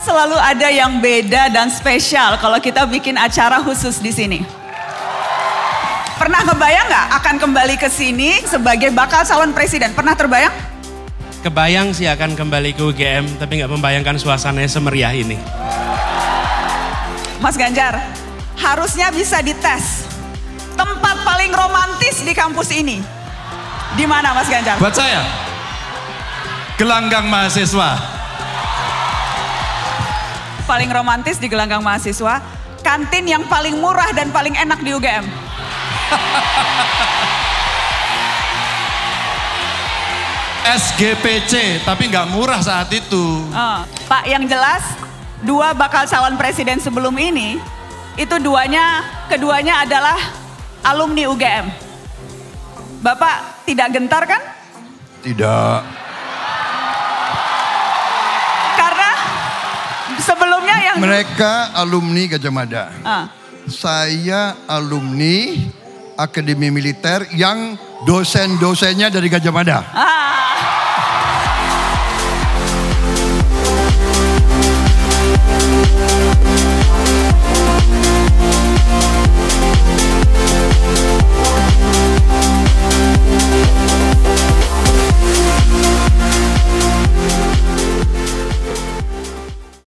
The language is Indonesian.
Selalu ada yang beda dan spesial kalau kita bikin acara khusus di sini. Pernah kebayang nggak akan kembali ke sini sebagai bakal calon presiden? Pernah terbayang? Kebayang sih akan kembali ke UGM, tapi nggak membayangkan suasananya semeriah ini. Mas Ganjar, harusnya bisa dites. Tempat paling romantis di kampus ini. Di mana Mas Ganjar? Buat saya, gelanggang mahasiswa. Paling romantis di gelanggang mahasiswa. Kantin yang paling murah dan paling enak di UGM. SGPC, tapi nggak murah saat itu. Oh, Pak, yang jelas dua bakal calon presiden sebelum ini itu duanya keduanya adalah alumni UGM. Bapak tidak gentar kan? Tidak. Mereka alumni Gajah Mada. Ah, Saya alumni Akademi Militer yang dosen-dosennya dari Gajah Mada. ah,